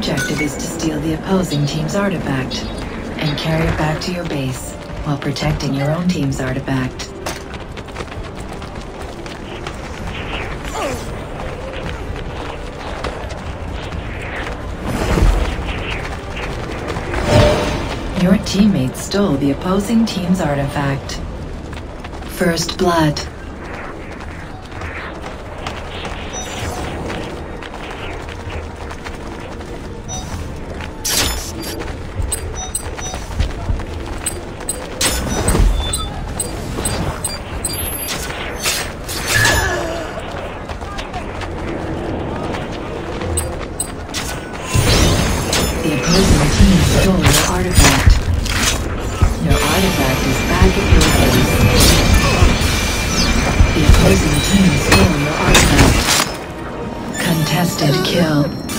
objective is to steal the opposing team's artifact and carry it back to your base while protecting your own team's artifact. Your teammate stole the opposing team's artifact. First Blood. The opposing team stole your artifact. Your artifact is back at your base. The opposing team stole your artifact. Contested kill.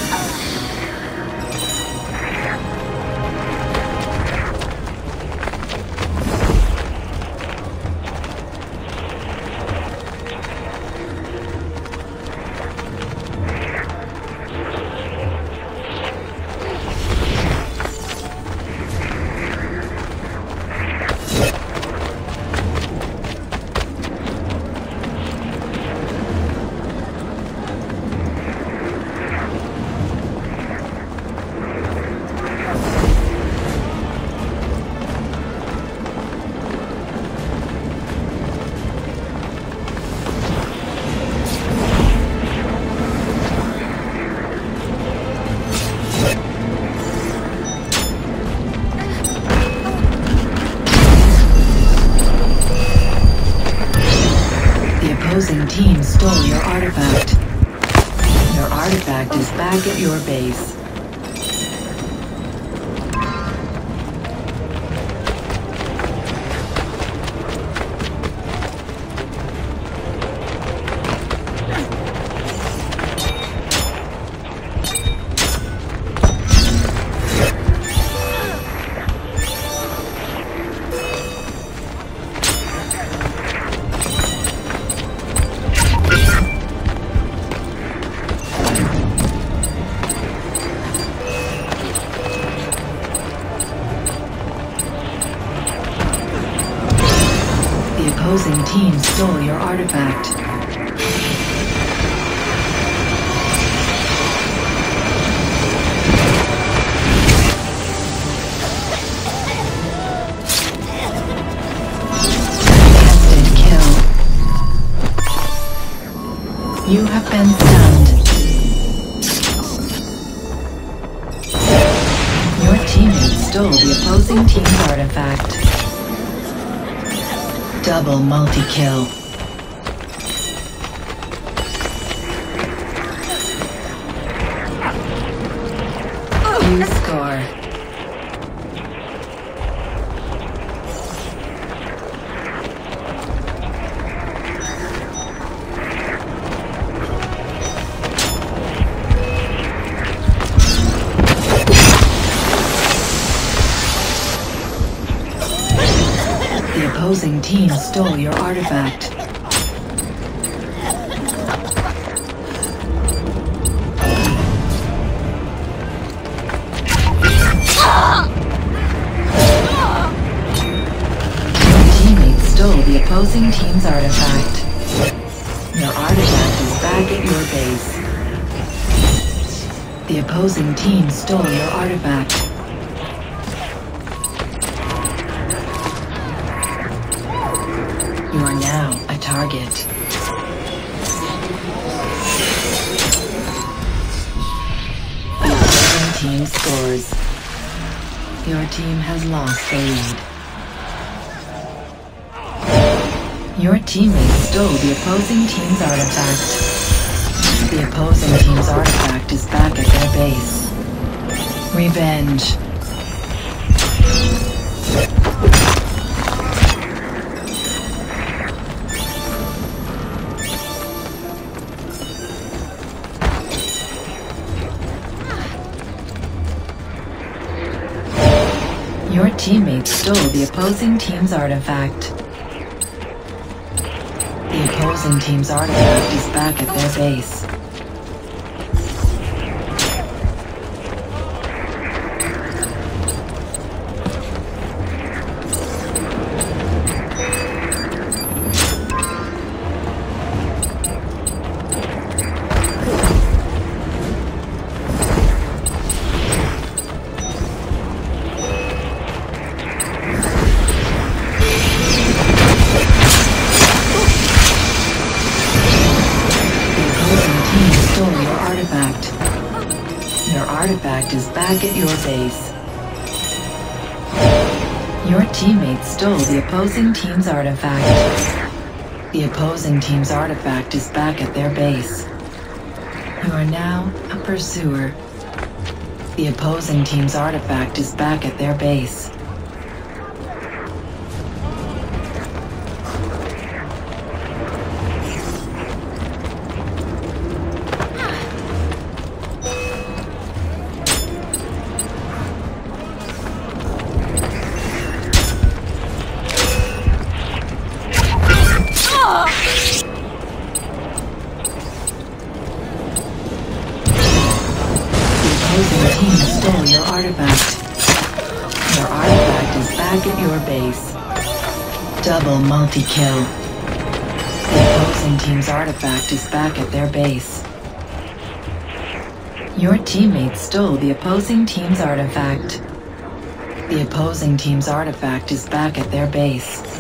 Stole your artifact. Your artifact is back at your base. Team stole your artifact. Kill. You have been stunned. Your teammate stole the opposing team's artifact. Double multi-kill. Opposing team stole your artifact. Your teammate stole the opposing team's artifact. Your artifact is back at your base. The opposing team stole your artifact. Target. The team scores. Your team has lost the lead. Your teammate stole the opposing team's artifact. The opposing team's artifact is back at their base. Revenge. The opposing team's artifact. The opposing team's artifact is back at their base. Back at your base. Your teammates stole the opposing team's artifact. The opposing team's artifact is back at their base. You are now a pursuer. The opposing team's artifact is back at their base. Your artifact. Your artifact is back at your base. Double multi-kill. The opposing team's artifact is back at their base. Your teammate stole the opposing team's artifact. The opposing team's artifact is back at their base.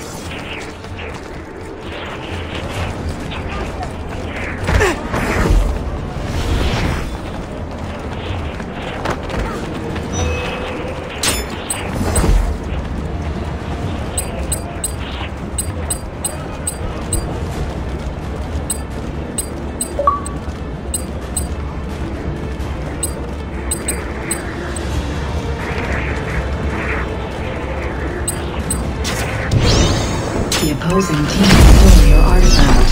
Opposing team stole your artifact.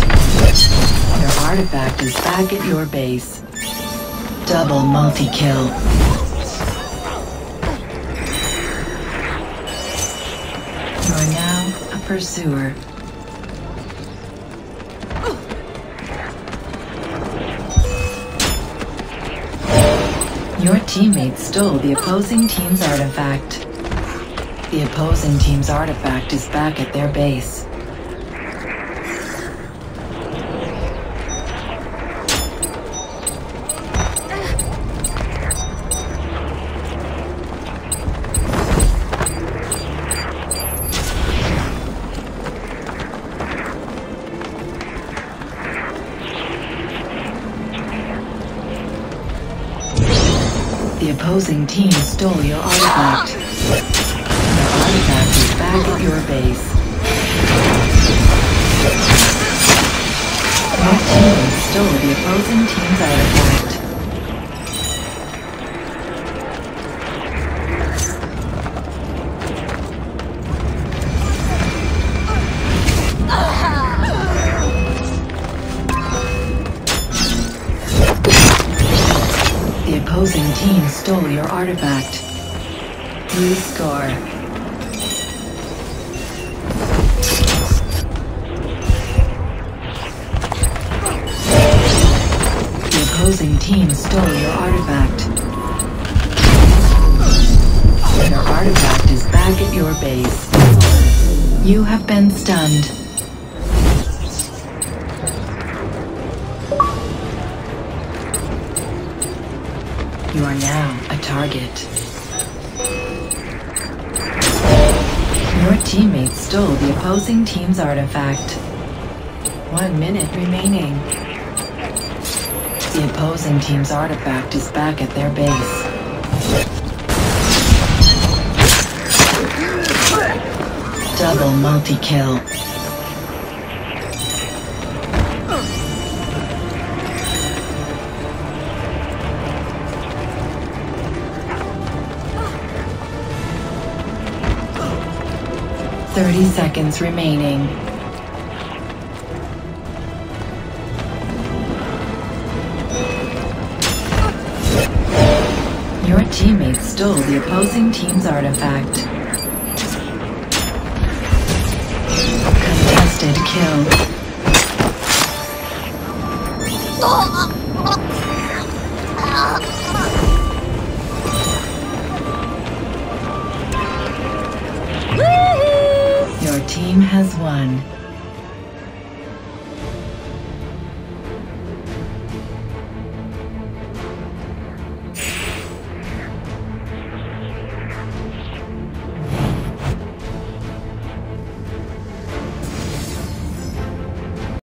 Your artifact is back at your base. Double multi-kill. You are now a pursuer. Your teammates stole the opposing team's artifact. The opposing team's artifact is back at their base. The opposing team stole your artifact. Your artifact is back at your base. Your team stole the opposing team's artifact. Opposing team stole your artifact. You score. The opposing team stole your artifact. Your artifact is back at your base. You have been stunned. You are now a target. Your teammates stole the opposing team's artifact. One minute remaining. The opposing team's artifact is back at their base. Double multi-kill. Thirty seconds remaining. Your teammates stole the opposing team's artifact. Contested kill. Oh! Team has won.